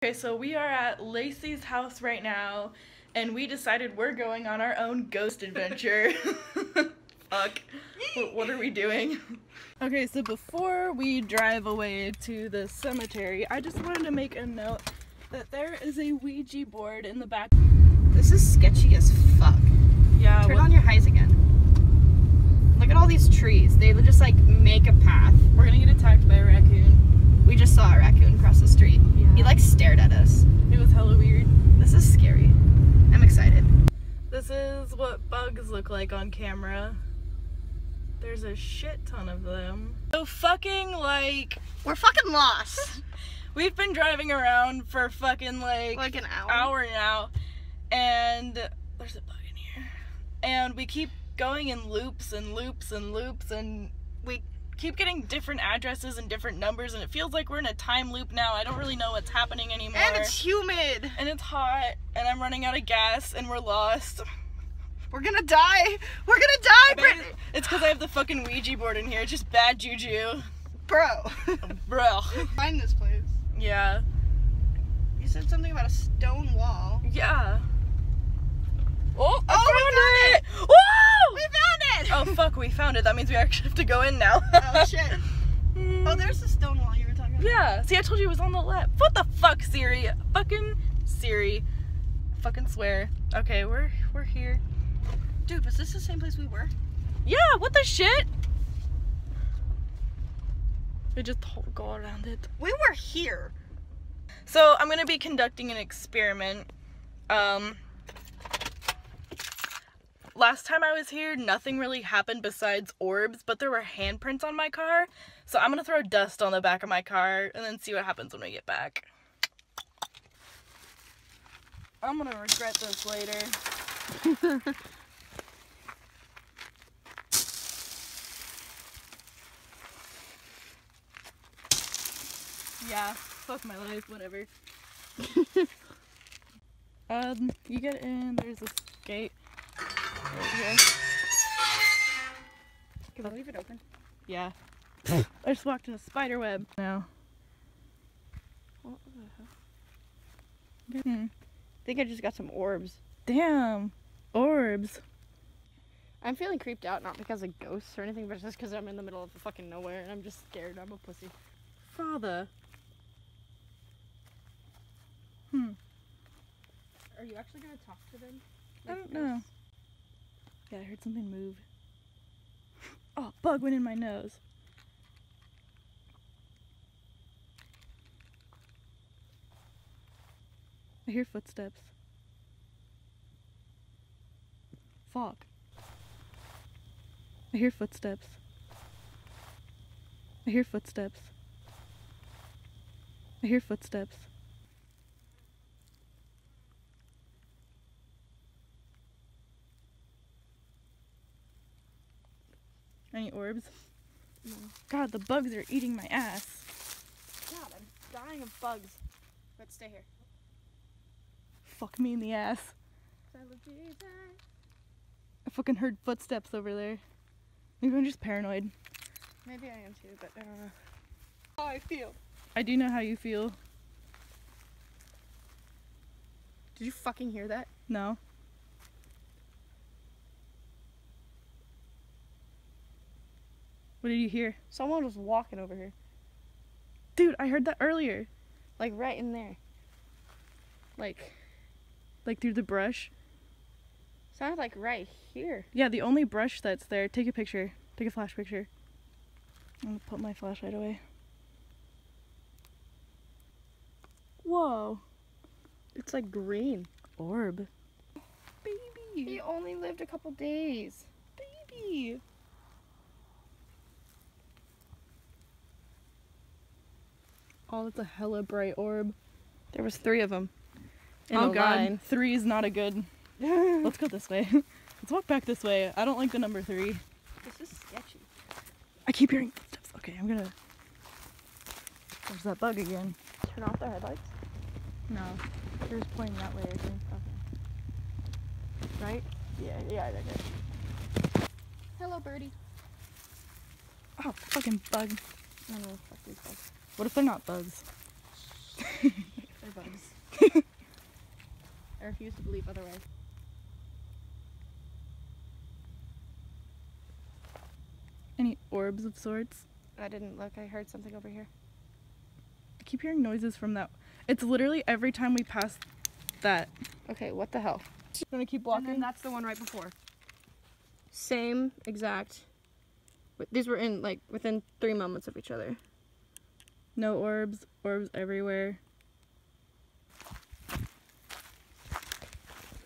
Okay, so we are at Lacey's house right now, and we decided we're going on our own ghost adventure. Fuck. What, what are we doing? Okay, so before we drive away to the cemetery, I just wanted to make a note that there is a Ouija board in the back. This is sketchy as fuck. Yeah, Turn what- on your highs again. Look at all these trees. They just like make a path. we're gonna get attacked by a raccoon. We just saw a raccoon cross the street. He like stared at us. It was hella weird. This is scary. I'm excited. This is what bugs look like on camera. There's a shit ton of them. So fucking like We're fucking lost. we've been driving around for fucking like, like an hour. hour now and there's a bug in here. And we keep going in loops and loops and loops and we keep getting different addresses and different numbers and it feels like we're in a time loop now. I don't really know what's happening anymore. And it's humid. and it's hot and I'm running out of gas and we're lost. We're gonna die. We're gonna die, Brittany. It's because I have the fucking Ouija board in here. It's just bad juju. Bro. Bro. Find this place. Yeah. You said something about a stone wall. Yeah. Oh, I Oh, we found it! Woo! We found it. Oh fuck, we found it. That means we actually have to go in now. Oh shit. Oh, there's the stone wall you were talking about. Yeah. See, I told you it was on the left. What the fuck, Siri? Fucking Siri. Fucking swear. Okay, we're we're here. Dude, was this the same place we were? Yeah. What the shit? We just go around it. We were here. So I'm gonna be conducting an experiment. Um, last time I was here, nothing really happened besides orbs, but there were handprints on my car. So I'm gonna throw dust on the back of my car and then see what happens when we get back. I'm gonna regret this later. Yeah, fuck my life, whatever. um, you get in, there's this gate right here. Can we leave it open? Yeah. I just walked in a spider web now. What the hell? Hmm. I think I just got some orbs. Damn. Orbs. I'm feeling creeped out, not because of ghosts or anything, but just because I'm in the middle of fucking nowhere and I'm just scared. I'm a pussy. Father. Hmm. Are you actually gonna talk to them? I don't know. Yeah, I heard something move. Oh, bug went in my nose. I hear footsteps. Fuck. I hear footsteps. I hear footsteps. I hear footsteps. Any orbs? No. God, the bugs are eating my ass. God, I'm dying of bugs. But stay here. Fuck me in the ass. I fucking heard footsteps over there. Maybe I'm just paranoid. Maybe I am too, but I don't know. How I feel. I do know how you feel. Did you fucking hear that? No. What did you hear? Someone was walking over here. Dude, I heard that earlier. Like right in there. Like, like through the brush. Sounds like right here. Yeah, the only brush that's there. Take a picture. Take a flash picture. I'm gonna put my flashlight away. Whoa. It's like green. Orb. Baby. He only lived a couple days. Baby. Oh, that's a hella bright orb. There was three of them. In oh a god, line. three is not a good. Let's go this way. Let's walk back this way. I don't like the number three. This is sketchy. I keep hearing footsteps. Okay, I'm gonna. There's that bug again. Turn off the headlights. No, they're just pointing that way. I think. Okay. Right? Yeah, yeah, they're good. Hello, birdie. Oh, fucking bug. I don't know. Fuck these bugs. What if they're not bugs? They're bugs. I refuse to believe otherwise. Any orbs of sorts? I didn't look. I heard something over here. I keep hearing noises from that. It's literally every time we pass that. Okay, what the hell? I'm Gonna keep And then walking. that's the one right before. Same exact. These were in like within three moments of each other. No orbs. Orbs everywhere.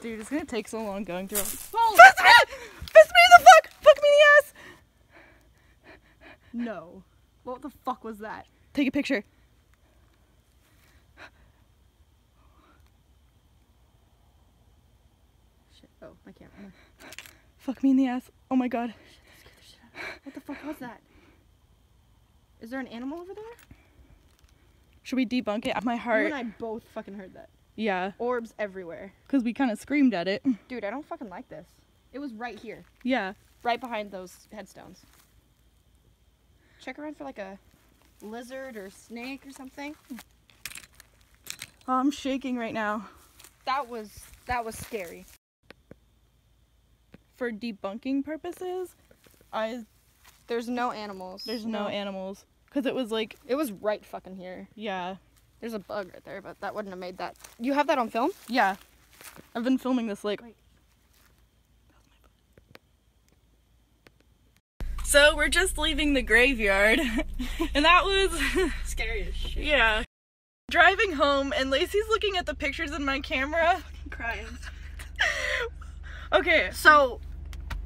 Dude, it's gonna take so long going through. all- Fist me! Fist me in the fuck! Fuck me in the ass! no. What the fuck was that? Take a picture. Shit. Oh, I can't. remember. Fuck me in the ass. Oh my god. What the fuck was that? Is there an animal over there? Should we debunk it? My heart. You and I both fucking heard that. Yeah, Orbs everywhere. because we kind of screamed at it. Dude, I don't fucking like this. It was right here. Yeah. Right behind those headstones. Check around for like a lizard or snake or something. Oh, I'm shaking right now. That was that was scary. For debunking purposes, I There's no animals. there's no, animals because it was like It was right fucking here. yeah There's a bug right there, but that wouldn't have made that. You have that on film? yeah. I've been filming this like. Wait. So we're just leaving the graveyard, and that was Scary as shit. yeah. Driving home, and Lacey's looking at the pictures in my camera. Crying. Okay, So,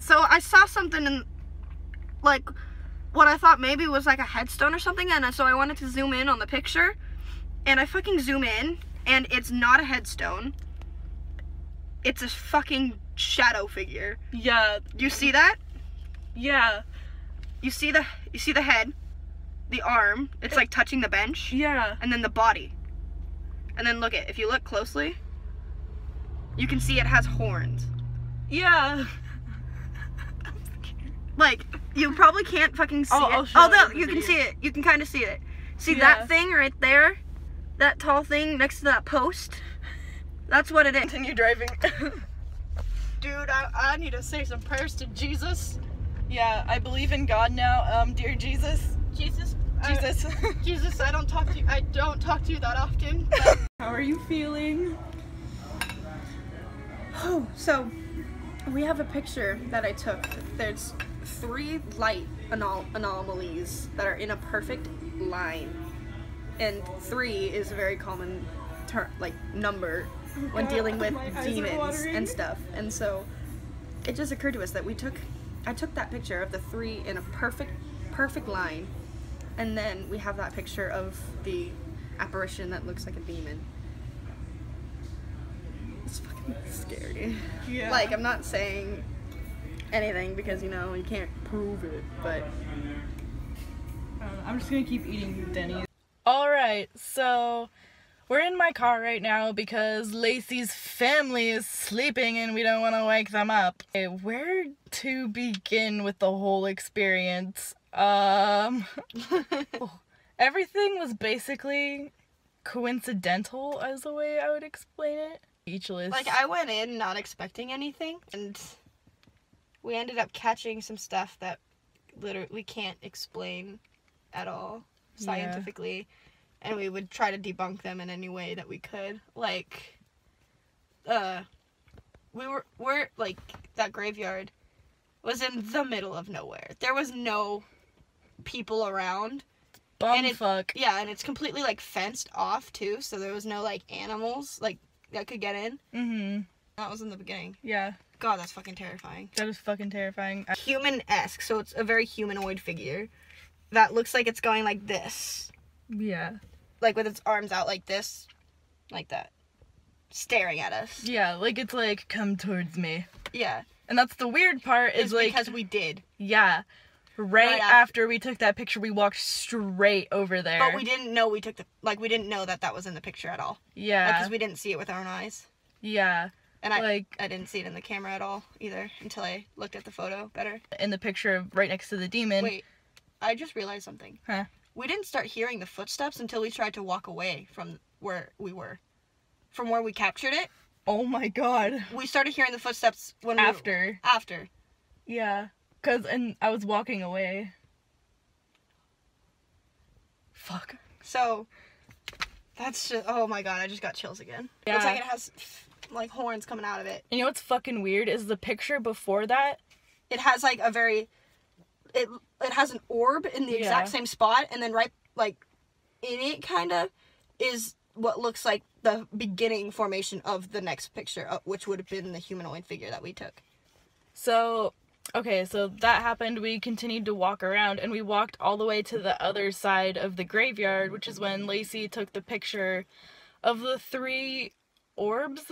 so I saw something in, like, what I thought maybe was like a headstone or something, and so I wanted to zoom in on the picture, and I fucking zoom in, and it's not a headstone. It's a fucking shadow figure. yeah, You see that? yeah, You see the you see the head, the arm. It's like touching the bench, yeah. and then the body. And then look at if you look closely, you can see it has horns. Yeah. Like you probably can't fucking see I'll- it. I'll show Although you can video. see it. You can kind of see it. See Yeah. that thing right there? That tall thing next to that post? That's what it is. Continue driving. Dude, I, I need to say some prayers to Jesus. yeah, I believe in God now. Um, dear Jesus. Jesus. Jesus. Jesus, I don't talk to you. I don't talk to you that often. How are you feeling? Oh, so we have a picture that I took. There's three light anom- anomalies that are in a perfect line, and three is a very common like number when dealing with my eyes are demons and stuff. And so it just occurred to us that we took I took that picture of the three in a perfect perfect line, and then we have that picture of the apparition that looks like a demon. It's fucking scary. Yeah. Like I'm not saying anything because you know you can't prove it, but um, I'm just gonna keep eating Denny's. Alright, so we're in my car right now because Lacey's family is sleeping and we don't want to wake them up. Okay, where to begin with the whole experience? Um, everything was basically coincidental as the way I would explain it. Speechless. like I went in not expecting anything, and we ended up catching some stuff that literally we can't explain at all Yeah. scientifically, and we would try to debunk them in any way that we could. Like, uh, we were we're like that graveyard was in the middle of nowhere. There was no people around. and it- Bumfuck. Yeah, and it's completely like fenced off too, so there was no like animals like that could get in. Mm-hmm. That was in the beginning. Yeah, God, that's fucking terrifying. that is fucking terrifying. Human esque, so it's a very humanoid figure that looks like it's going like this, yeah. like with its arms out like this, like that, staring at us. Yeah, like it's like, come towards me. Yeah, And that's the weird part is it's like, because we did, yeah, right, Right af- after we took that picture, we walked straight over there. but we didn't know we took the like we didn't know that that was in the picture at all yeah, because we didn't see it with our own eyes, yeah, and I like I didn't see it in the camera at all either until I looked at the photo better. in the picture of right next to the demon. Wait, I just realized something. Huh? We didn't start hearing the footsteps until we tried to walk away from where we were. From where we captured it. Oh my god. We started hearing the footsteps when we were- After. after. Yeah. Cause and I was walking away. Fuck. So that's just oh my god, I just got chills again. Yeah. Looks like it has like horns coming out of it. And You know what's fucking weird is the picture before that. It has like a very it it has an orb in the Yeah. exact same spot and then right like in it kind of is what looks like the beginning formation of the next picture, uh, which would have been the humanoid figure that we took. So, okay, so that happened. We continued to walk around and we walked all the way to the other side of the graveyard, which is when Lacey took the picture of the three orbs.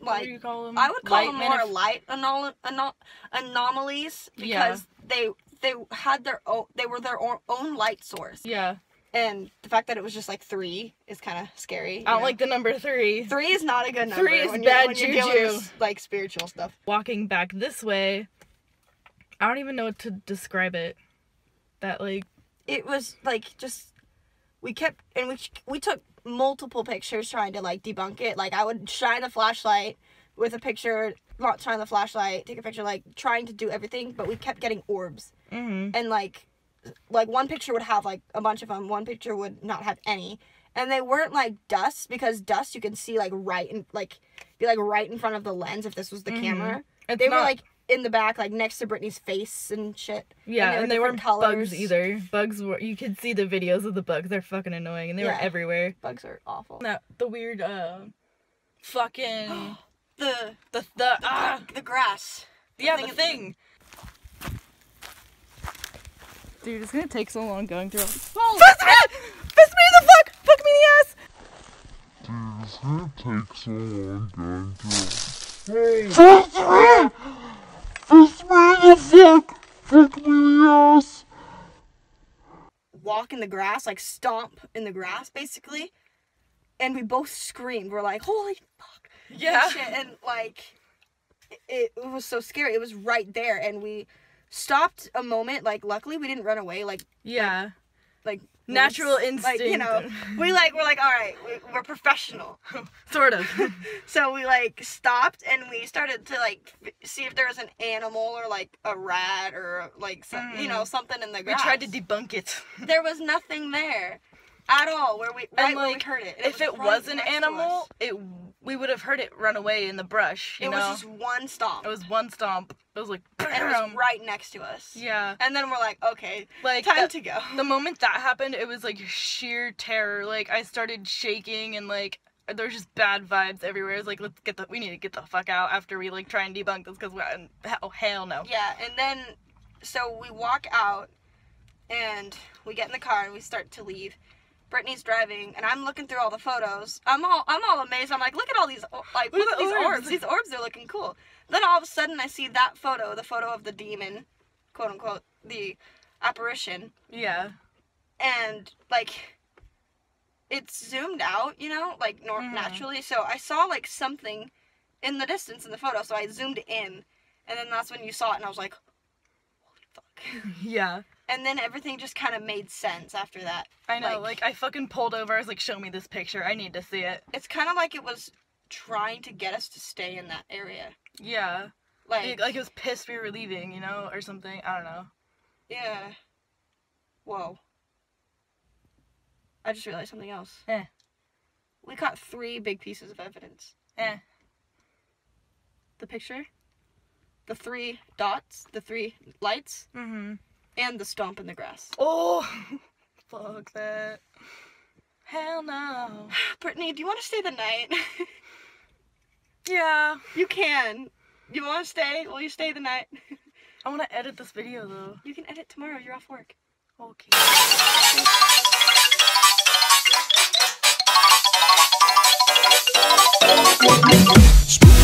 What Like do you call them? I would call Light them more light anom- anom- anomalies because Yeah. they they had their own they were their own, own light source. Yeah. And the fact that it was just like three is kind of scary. I don't know? like the number three. three is not a good number. Three is bad when you're dealing juju. with, like spiritual stuff. Walking back this way, I don't even know what to describe it. That, like, It was like just we kept and we we took multiple pictures trying to like debunk it. Like I would shine a flashlight with a picture, not shine the flashlight, take a picture, like trying to do everything, but we kept getting orbs. mm-hmm. and like like one picture would have like a bunch of them one picture would not have any and they weren't like dust because dust you can see like right and like be like right in front of the lens if this was the Mhm. camera It's they were like in the back like next to Britney's face and shit Yeah, and and they they, were weren't different bugs either. Bugs were you could see the videos of the bugs. They're fucking annoying, and they were everywhere. bugs are awful No, the weird uh, fucking the the the ah the grass yeah thing the is- thing. Dude, it's gonna take so long going through. oh, Fist me! Fist me in the fuck! Fuck me in the ass! Dude, it's gonna take so long going to Hey! Fist me! Fist me in the fuck! Fuck me in the ass! walk in the grass like stomp in the grass basically. And we both screamed. We're like holy fuck. Yeah. and, shit, and like it, it was so scary. It was right there. And we stopped a moment. Like luckily we didn't run away. Like Yeah. like Like natural like you know we like we're like all right we, we're professional. Sort of. so we like stopped and we started to like f- see if there was an animal or like a rat or like some, you know mm. something in the we tried to debunk it. there was nothing there at all where we right where we heard it. If it right was an animal, it we would have heard it run away in the brush. You it know, was just one stomp. it was one stomp. It was like, and it was right next to us. yeah, And then we're like, okay, like time to go. the moment that happened, it was like sheer terror. Like I started shaking and like there was just bad vibes everywhere. It's like let's get the we need to get the fuck out after we like try and debunk this because we um, oh hell no. Yeah, and then so we walk out and we get in the car and we start to leave. Brittany's driving and I'm looking through all the photos. I'm all I'm all amazed. I'm like, look at all these like Look look, at these orbs. orbs. These orbs are looking cool. Then all of a sudden I see that photo, the photo of the demon, quote unquote, the apparition. Yeah. and like it's zoomed out, you know, like nor- Mhm. naturally. So I saw like something in the distance in the photo, so I zoomed in, and then that's when you saw it, and I was like, "Holy fuck!" Yeah. And then everything just kind of made sense after that. I know. Like- Like, I fucking pulled over. I was like, show me this picture. I need to see it. It's kind of like it was trying to get us to stay in that area, Yeah. like, Like, like it was pissed we were leaving, you know, or something. I don't know. yeah. Whoa. I just realized something else. Eh. We caught three big pieces of evidence. Eh. the picture, the three dots, the three lights, Mm-hmm. And the stomp in the grass. Oh, fuck that. Hell no. Brittany, do you want to stay the night? Yeah. you can. You want to stay? Will you stay the night? I want to edit this video though. You can edit tomorrow. You're off work. Okay.